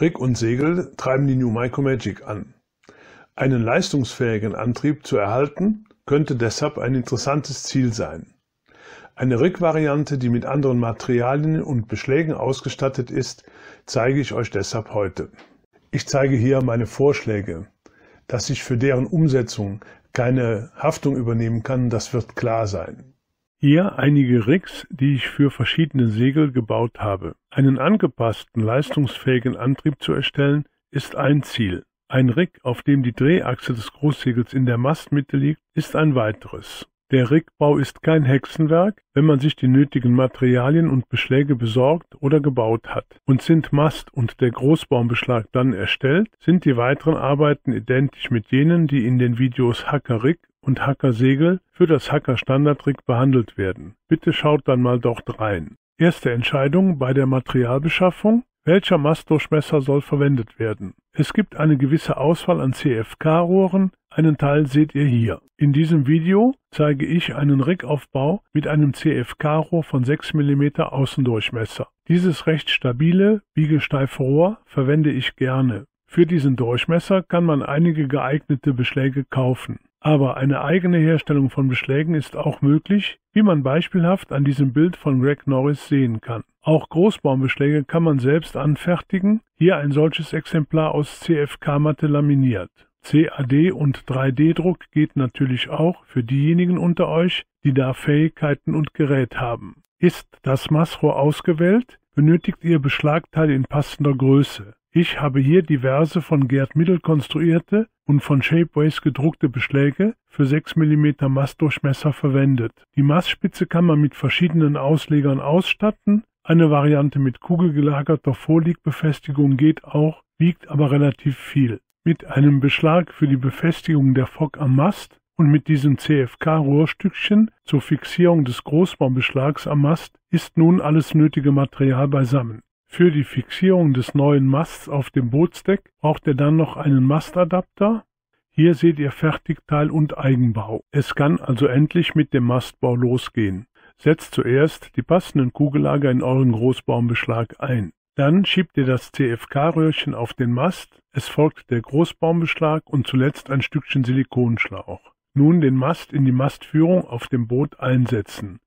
Rig und Segel treiben die New Micromagic an. Einen leistungsfähigen Antrieb zu erhalten, könnte deshalb ein interessantes Ziel sein. Eine Rig-Variante, die mit anderen Materialien und Beschlägen ausgestattet ist, zeige ich euch deshalb heute. Ich zeige hier meine Vorschläge. Dass ich für deren Umsetzung keine Haftung übernehmen kann, das wird klar sein. Hier einige Rigs, die ich für verschiedene Segel gebaut habe. Einen angepassten, leistungsfähigen Antrieb zu erstellen, ist ein Ziel. Ein Rig, auf dem die Drehachse des Großsegels in der Mastmitte liegt, ist ein weiteres. Der Rigbau ist kein Hexenwerk, wenn man sich die nötigen Materialien und Beschläge besorgt oder gebaut hat. Und sind Mast und der Großbaumbeschlag dann erstellt, sind die weiteren Arbeiten identisch mit jenen, die in den Videos Hacker Rig und Hacker-Segel für das Hacker-Standard-Rig behandelt werden. Bitte schaut dann mal dort rein. Erste Entscheidung bei der Materialbeschaffung. Welcher Mastdurchmesser soll verwendet werden? Es gibt eine gewisse Auswahl an CFK-Rohren, einen Teil seht ihr hier. In diesem Video zeige ich einen Rigaufbau mit einem CFK-Rohr von 6 mm Außendurchmesser. Dieses recht stabile, biegesteife Rohr verwende ich gerne. Für diesen Durchmesser kann man einige geeignete Beschläge kaufen. Aber eine eigene Herstellung von Beschlägen ist auch möglich, wie man beispielhaft an diesem Bild von Greg Norris sehen kann. Auch Großbaumbeschläge kann man selbst anfertigen, hier ein solches Exemplar aus CFK-Matte laminiert. CAD und 3D-Druck geht natürlich auch für diejenigen unter euch, die da Fähigkeiten und Gerät haben. Ist das Massrohr ausgewählt, benötigt ihr Beschlagteile in passender Größe. Ich habe hier diverse von Gerd Middel konstruierte und von Shapeways gedruckte Beschläge für 6 mm Mastdurchmesser verwendet. Die Maßspitze kann man mit verschiedenen Auslegern ausstatten. Eine Variante mit kugelgelagerter Vorliegbefestigung geht auch, wiegt aber relativ viel. Mit einem Beschlag für die Befestigung der Fock am Mast und mit diesem CFK-Rohrstückchen zur Fixierung des Großbaumbeschlags am Mast ist nun alles nötige Material beisammen. Für die Fixierung des neuen Masts auf dem Bootsdeck braucht ihr dann noch einen Mastadapter. Hier seht ihr Fertigteil und Eigenbau. Es kann also endlich mit dem Mastbau losgehen. Setzt zuerst die passenden Kugellager in euren Großbaumbeschlag ein. Dann schiebt ihr das CFK-Röhrchen auf den Mast, es folgt der Großbaumbeschlag und zuletzt ein Stückchen Silikonschlauch. Nun den Mast in die Mastführung auf dem Boot einsetzen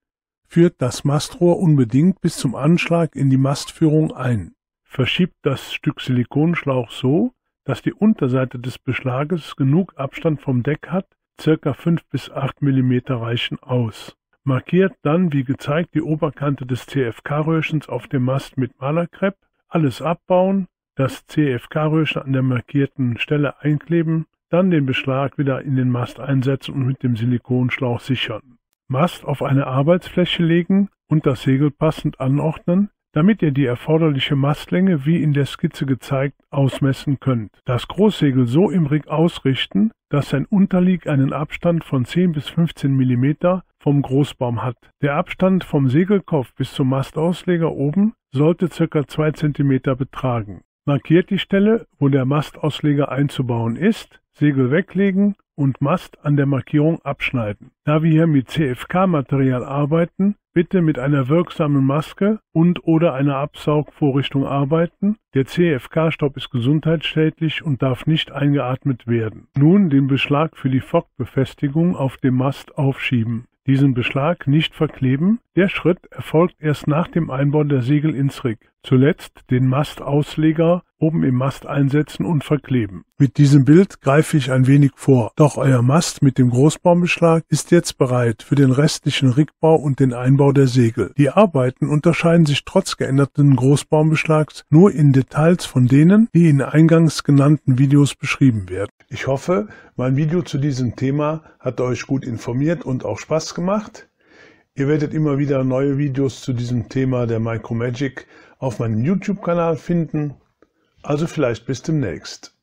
führt das Mastrohr unbedingt bis zum Anschlag in die Mastführung ein. Verschiebt das Stück Silikonschlauch so, dass die Unterseite des Beschlages genug Abstand vom Deck hat, circa 5 bis 8 mm reichen aus. Markiert dann wie gezeigt die Oberkante des CFK-Röhrchens auf dem Mast mit Malerkrepp, alles abbauen, das CFK-Röhrchen an der markierten Stelle einkleben, dann den Beschlag wieder in den Mast einsetzen und mit dem Silikonschlauch sichern. Mast auf eine Arbeitsfläche legen und das Segel passend anordnen, damit ihr die erforderliche Mastlänge wie in der Skizze gezeigt ausmessen könnt. Das Großsegel so im Rig ausrichten, dass sein Unterlieg einen Abstand von 10 bis 15 mm vom Großbaum hat. Der Abstand vom Segelkopf bis zum Mastausleger oben sollte ca. 2 cm betragen. Markiert die Stelle, wo der Mastausleger einzubauen ist, Segel weglegen und Mast an der Markierung abschneiden. Da wir hier mit CFK-Material arbeiten, bitte mit einer wirksamen Maske und oder einer Absaugvorrichtung arbeiten. Der CFK-Stoff ist gesundheitsschädlich und darf nicht eingeatmet werden. Nun den Beschlag für die Fockbefestigung auf dem Mast aufschieben. Diesen Beschlag nicht verkleben. Der Schritt erfolgt erst nach dem Einbau der Segel ins Rig. Zuletzt den Mastausleger oben im Mast einsetzen und verkleben. Mit diesem Bild greife ich ein wenig vor, doch euer Mast mit dem Großbaumbeschlag ist jetzt bereit für den restlichen Rigbau und den Einbau der Segel. Die Arbeiten unterscheiden sich trotz geänderten Großbaumbeschlags nur in Details von denen, die in eingangs genannten Videos beschrieben werden. Ich hoffe, mein Video zu diesem Thema hat euch gut informiert und auch Spaß gemacht. Ihr werdet immer wieder neue Videos zu diesem Thema der Micromagic auf meinem YouTube-Kanal finden. Also vielleicht bis demnächst.